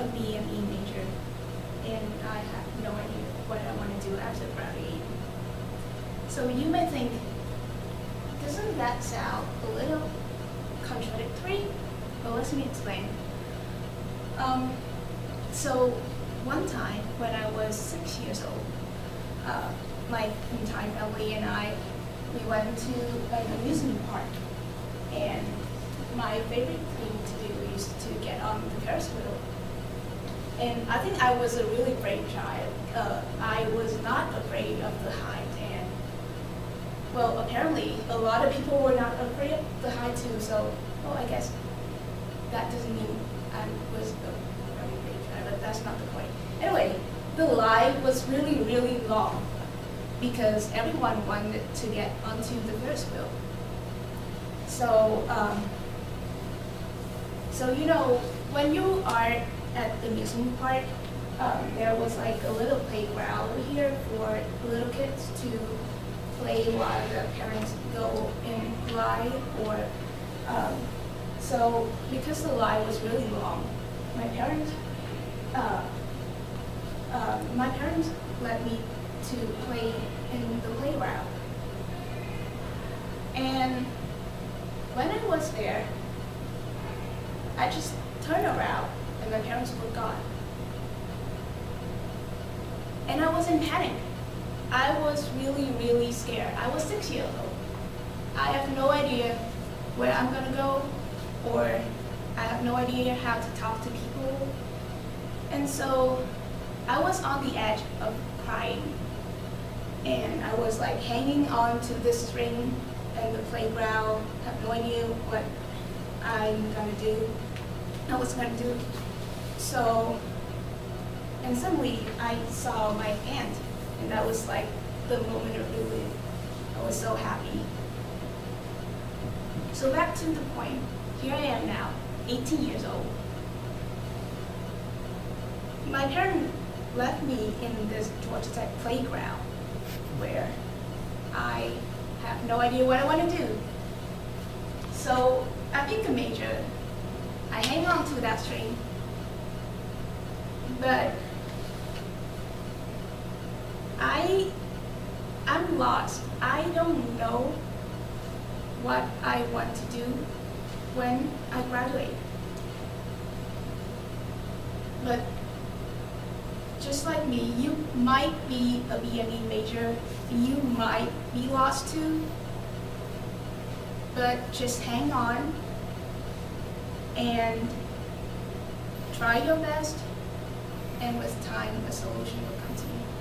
A BME major, and I have no idea what I want to do after graduating. So you may think, doesn't that sound a little contradictory? But let me explain. Um, so one time when I was six years old, uh, my entire family and I, we went to an amusement park. And my favorite thing to do is to get on the Ferris wheel and I think I was a really brave child. Uh, I was not afraid of the height. And, well, apparently a lot of people were not afraid of the height too. So, well, I guess that doesn't mean I was a very brave child, but that's not the point. Anyway, the line was really, really long because everyone wanted to get onto the Ferris wheel. So, um, so you know, when you are at the amusement park, um, there was like a little playground here for little kids to play while the parents go in line or um, so because the line was really long, my parents uh, uh, my parents let me to play in the playground. And when I was there, I just turned around and my parents were gone. And I was in panic. I was really, really scared. I was six years old. I have no idea where I'm gonna go or I have no idea how to talk to people. And so I was on the edge of crying. And I was like hanging on to this string in the playground, have no idea what I'm gonna do, I was gonna do. So, and suddenly I saw my aunt, and that was like the moment of relief. I was so happy. So back to the point, here I am now, 18 years old. My parents left me in this Georgia Tech playground where I have no idea what I want to do. So I pick a major. I hang on to that string. But I, I'm lost. I don't know what I want to do when I graduate. But just like me, you might be a BME major, you might be lost too, but just hang on and try your best, and with time, the solution will you.